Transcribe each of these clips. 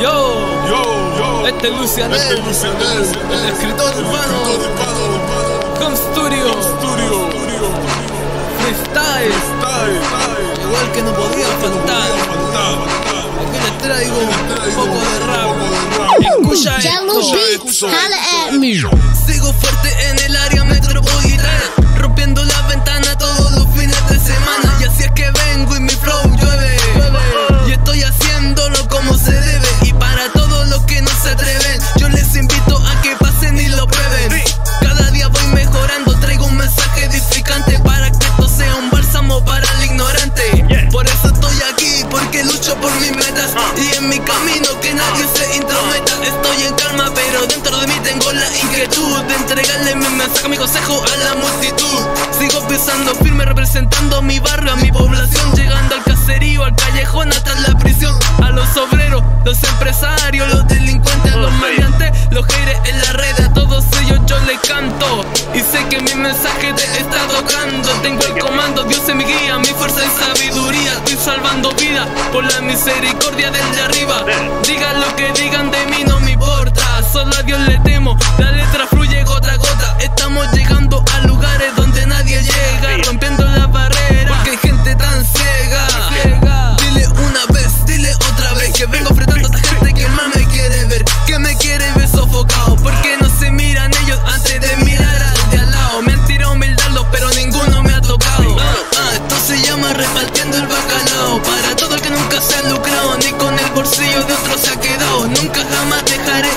Yo, Yo, yo, este es Lucianel, este es Lucianel, el escritor urbano, con studio, Studio, freestyle, style, style, igual que no podía faltar. Aquí les traigo un poco de rap. Escucha at me. Sigo fuerte en el área mi camino que nadie se intrometa. Estoy en calma, pero dentro de mí tengo la inquietud de entregarle mi mensaje, mi consejo a la multitud. Sigo pisando firme, representando mi barrio, a mi población, llegando al caserío, al callejón, hasta la prisión. A los obreros, los empresarios, los delincuentes, los maleantes, los haters en Y sé que mi mensaje te está tocando. Tengo el comando, Dios es mi guía, mi fuerza y sabiduría. Estoy salvando vidas por la misericordia del de arriba. Digan lo que digan de mí, no me importa. Solo a Dios le temo,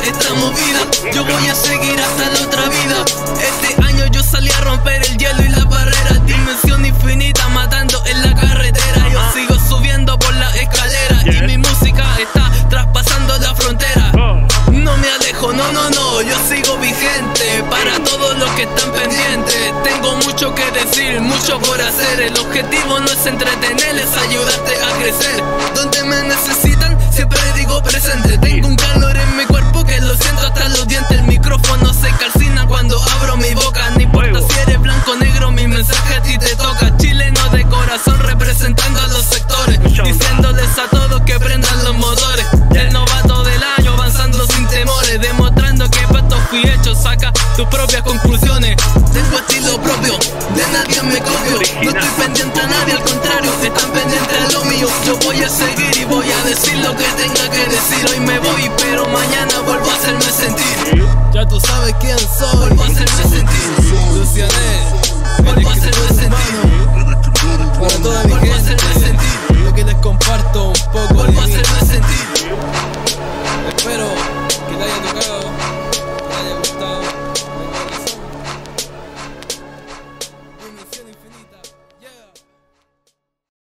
esta movida. Yo voy a seguir hasta la otra vida. Este año yo salí a romper el hielo y la barrera. Dimensión infinita matando en la carretera. Yo sigo subiendo por la escalera y mi música está traspasando la frontera. No me alejo, no, no, no, yo sigo vigente para todos los que están pendientes. Tengo mucho que decir, mucho por hacer. El objetivo no es entretener, es ayudarte a crecer. Donde me necesitan, siempre digo presente. Tengo un calor Tus propias conclusiones. Tengo estilo propio, de nadie me copio. No estoy pendiente a nadie, al contrario, están pendientes a lo mío. Yo voy a seguir y voy a decir lo que tenga que decir. Hoy me voy, pero mañana vuelvo a hacerme sentir. Ya tú sabes quién soy. Vuelvo a hacerme sentir.